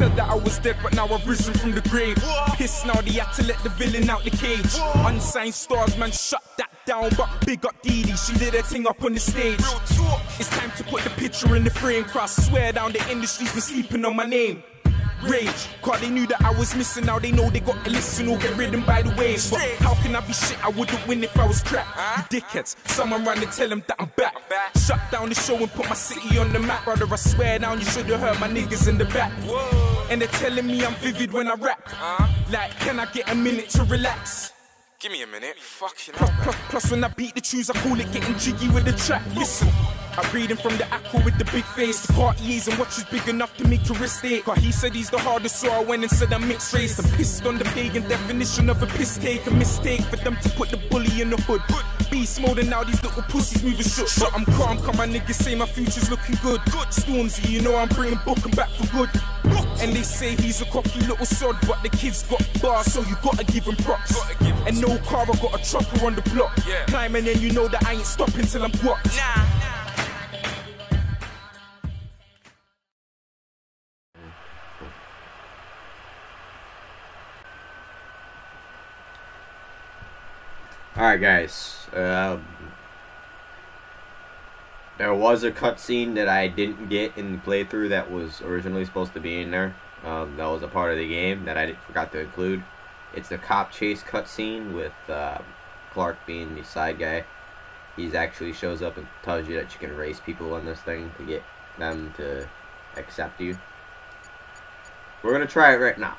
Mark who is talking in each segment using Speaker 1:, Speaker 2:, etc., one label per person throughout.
Speaker 1: said that I was dead, but now I've risen from the grave. Piss now, they had to let the villain out the cage. Unsigned stars, man, shut that down. But big up Dee Dee, she did her thing up on the stage. It's time to put the picture in the frame. Cross swear down the industry's been sleeping on my name. Rage, cause they knew that I was missing. Now they know they got to listen or get ridden by the waves. But how can I be shit? I wouldn't win if I was crap. You dickheads, someone run and tell them that I'm back. Shut down the show and put my city on the map. Brother, I swear down, you should have heard my niggas in the back. And they're telling me I'm vivid when I rap. Uh-huh. Like, can I get a minute to relax?
Speaker 2: Give me a minute. Fucking
Speaker 1: Plus,
Speaker 2: man.
Speaker 1: plus, plus when I beat the tunes, I call it getting jiggy with the track. Listen, I read him from the aqua with the big face. The and watch is big enough to make your wrist ache. Cause he said he's the hardest, so I went and said I'm mixed race. I'm pissed on the pagan definition of a piss take. A mistake for them to put the bully in the hood. Beast mode and now these little pussies moving shook. But I'm calm, cause my niggas say my future's looking good. Good Stormzy, you know I'm bringing Bookham back for good. And they say he's a cocky little sod, but the kid's got bars, so you gotta give him props.
Speaker 2: Give
Speaker 1: and no car, I got a chopper on the block.
Speaker 2: Yeah.
Speaker 1: Climbing and you know that I ain't stopping till I'm blocked.
Speaker 2: Nah.
Speaker 3: Alright, guys. Um, there was a cutscene that I didn't get in the playthrough that was originally supposed to be in there. Um, that was a part of the game that I forgot to include. It's the cop chase cutscene with uh, Clark being the side guy. He actually shows up and tells you that you can race people on this thing to get them to accept you. We're gonna try it right now.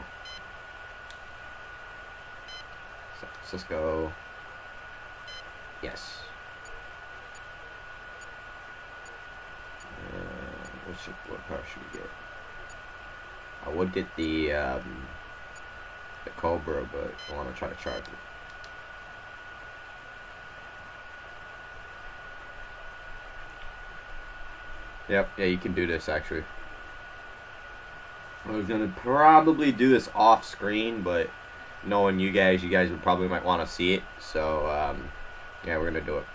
Speaker 3: So, let's just go. Yes. Uh, what should what car should we get? I would get the um, the Cobra, but I want to try to charge it. Yep, yeah, you can do this actually. I was gonna probably do this off screen, but knowing you guys, you guys would probably might want to see it. So um, yeah, we're gonna do it.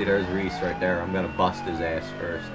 Speaker 3: See, there's Reese right there. I'm gonna bust his ass first.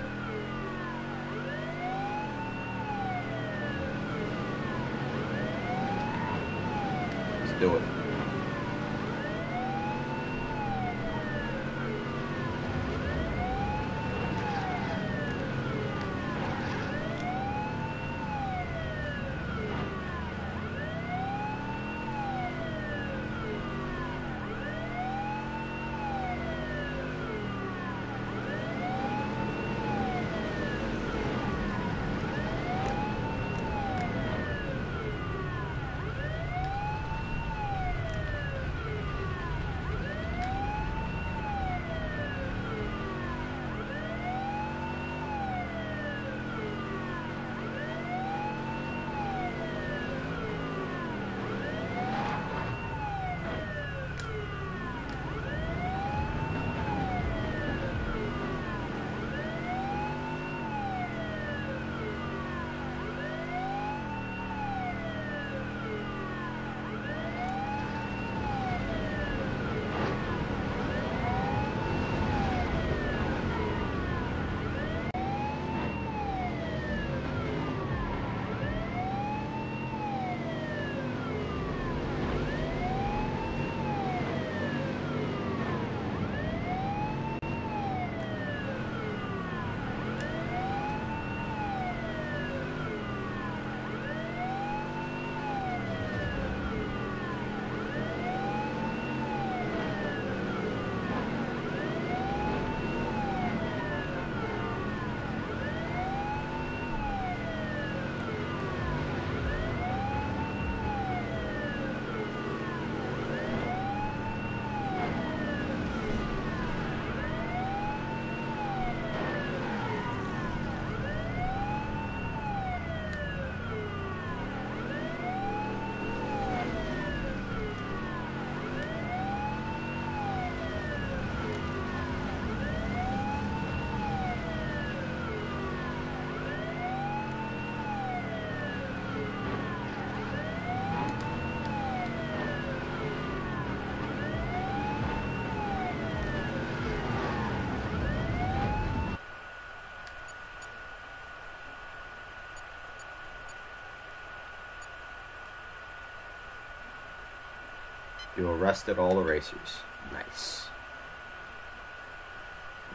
Speaker 3: You arrested all the racers. Nice.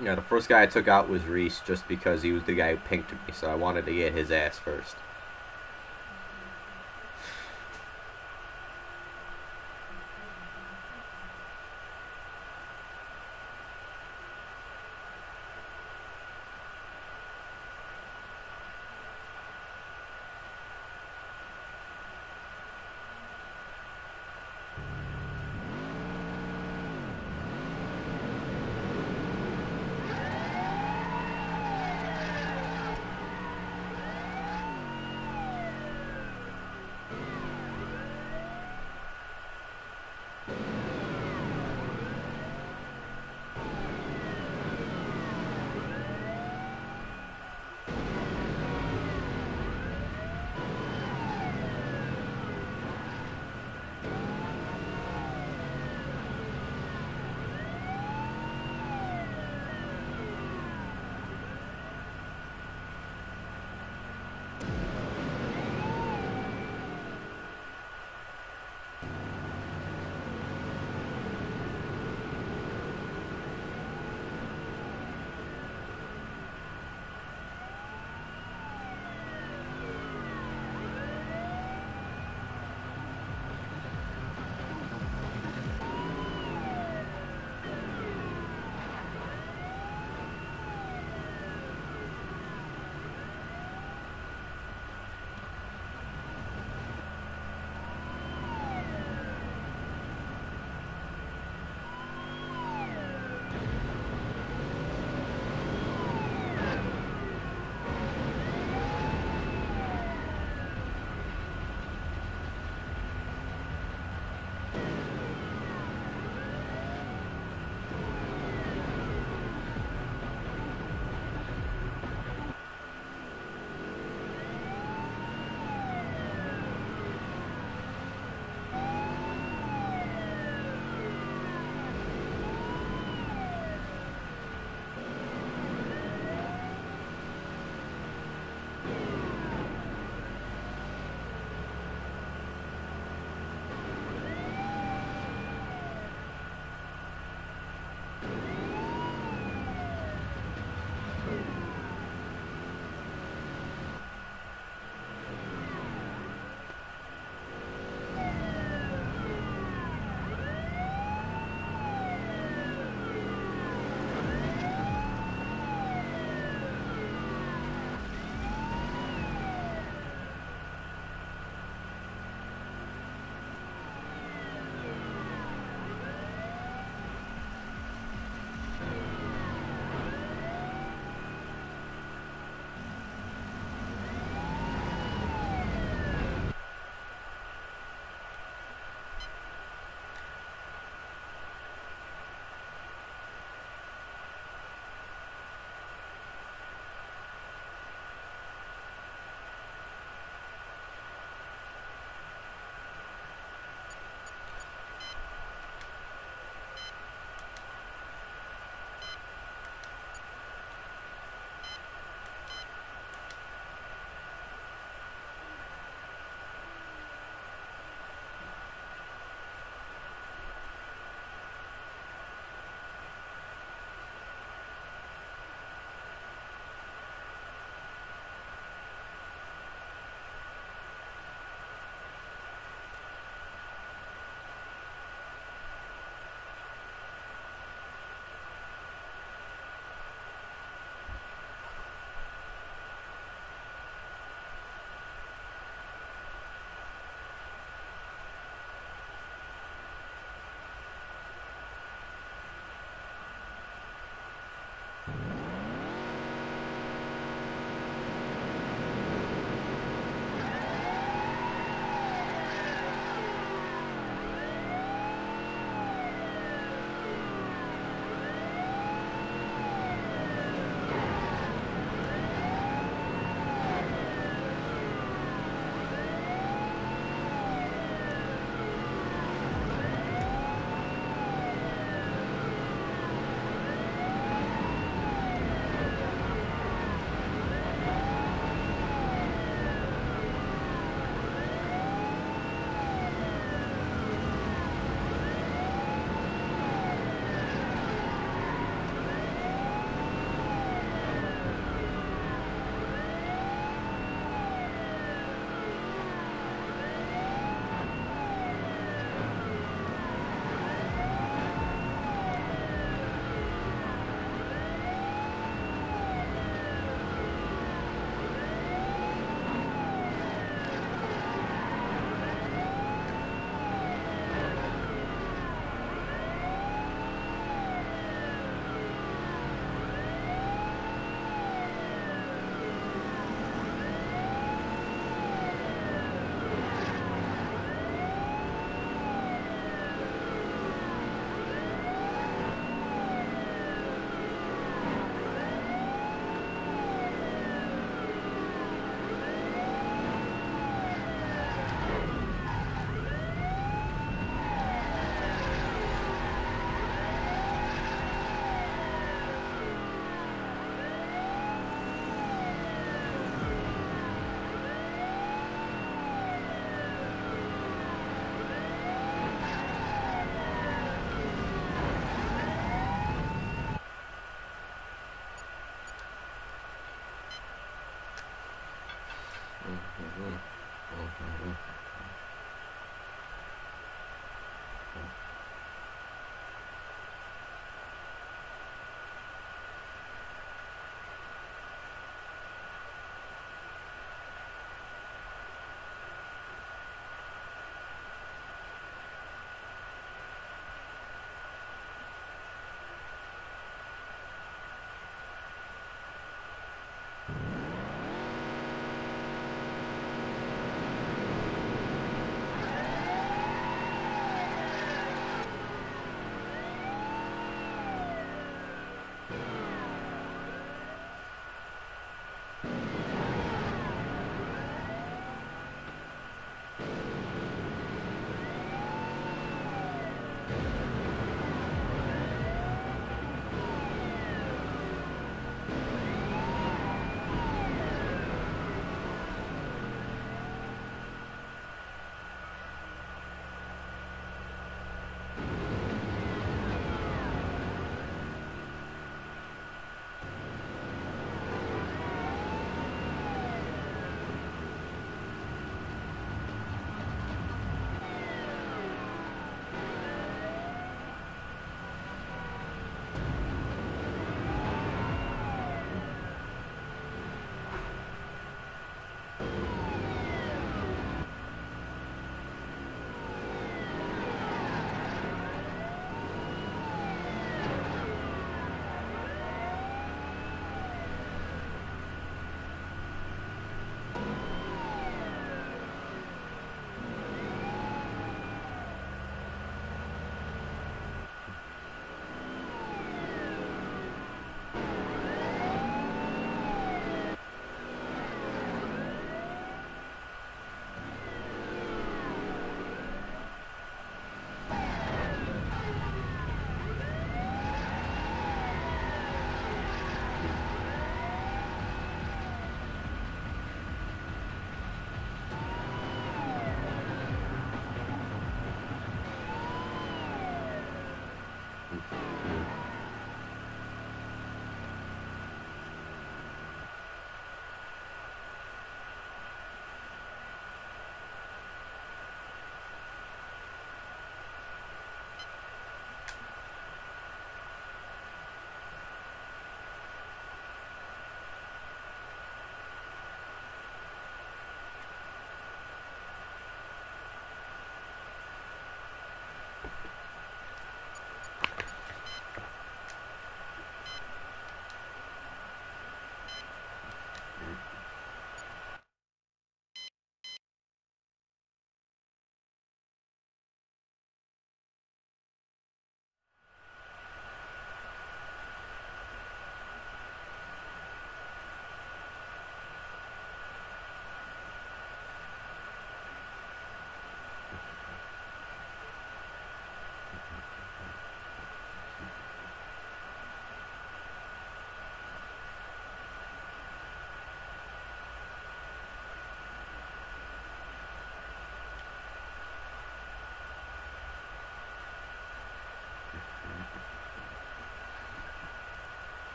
Speaker 3: Yeah, the first guy I took out was Reese just because he was the guy who pinked me, so I wanted to get his ass first.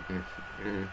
Speaker 3: Mm-hmm.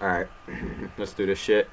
Speaker 3: Alright, let's do this shit.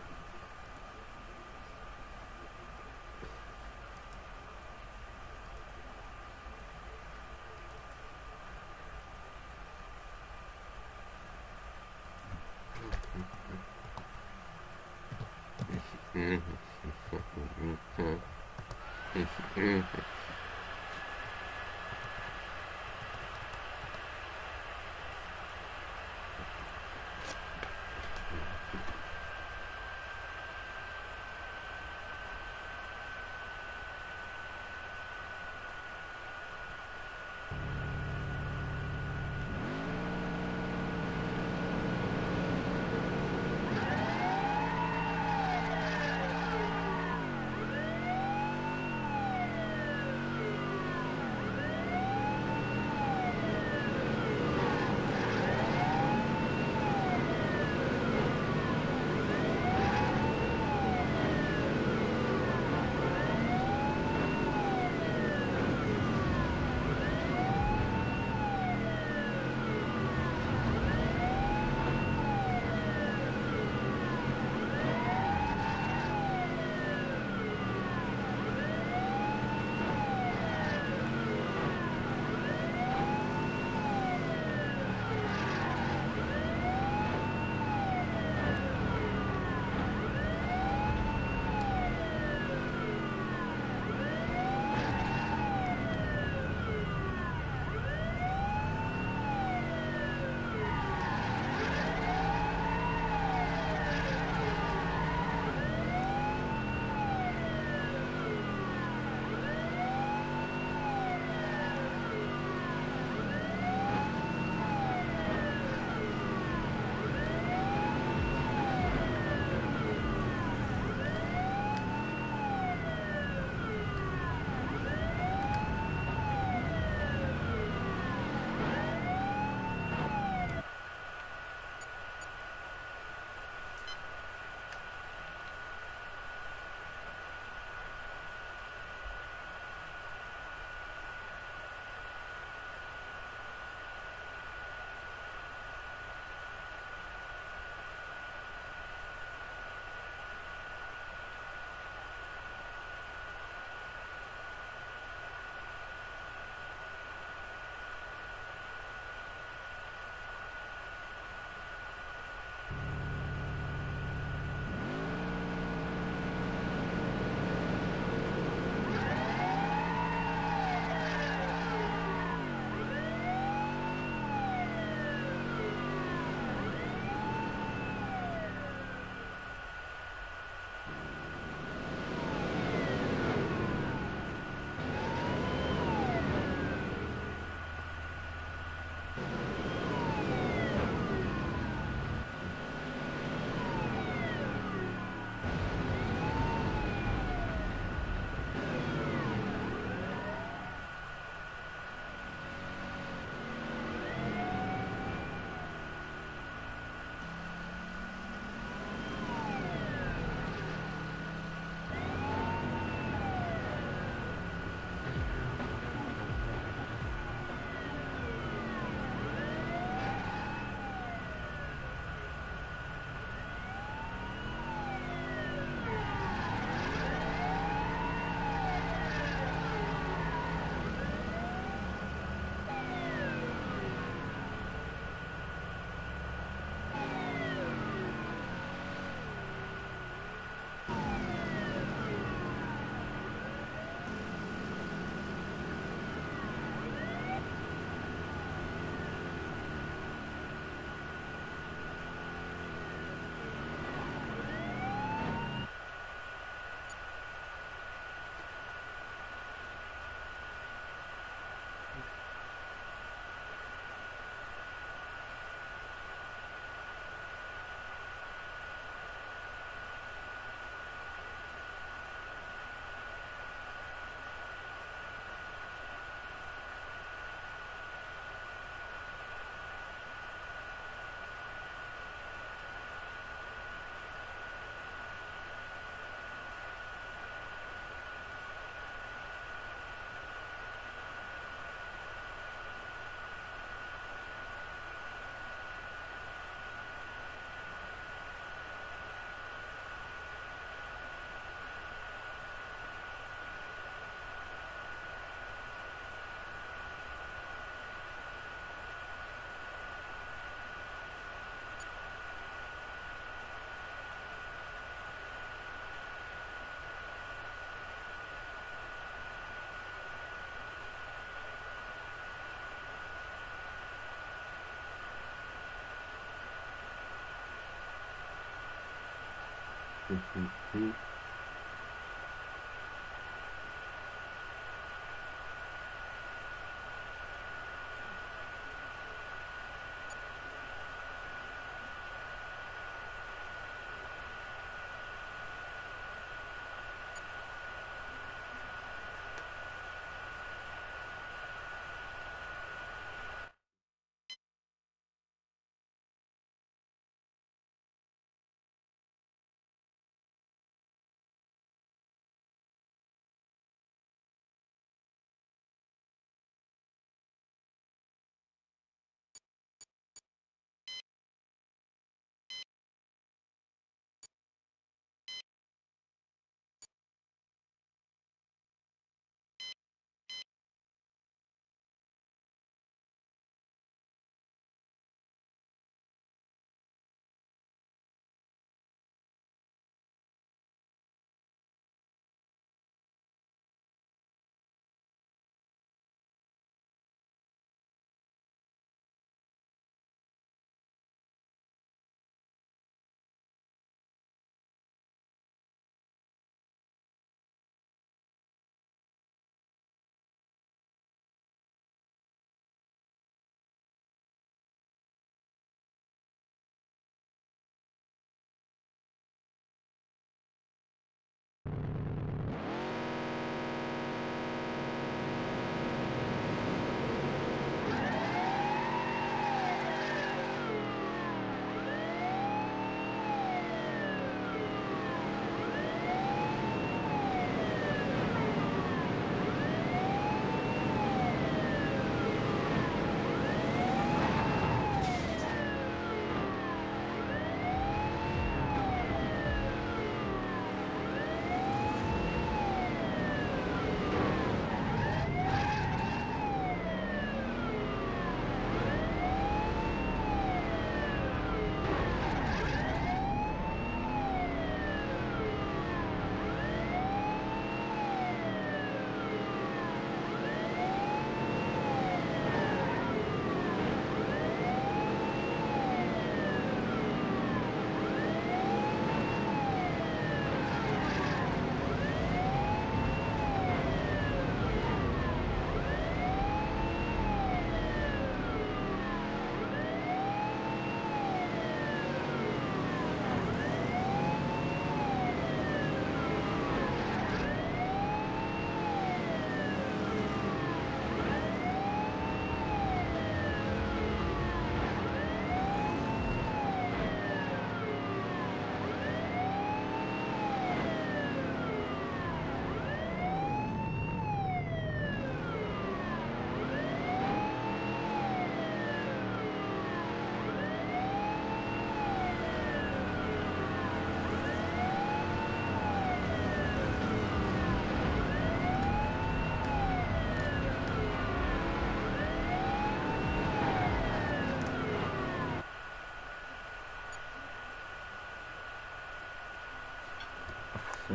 Speaker 3: fifty-two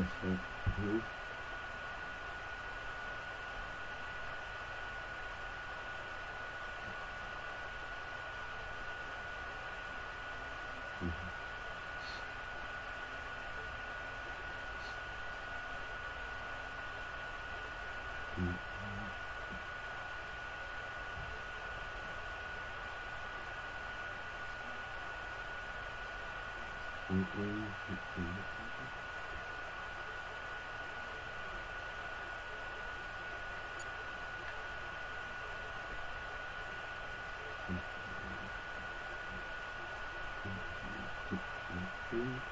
Speaker 3: Mm-hmm. mm-hmm. Mm.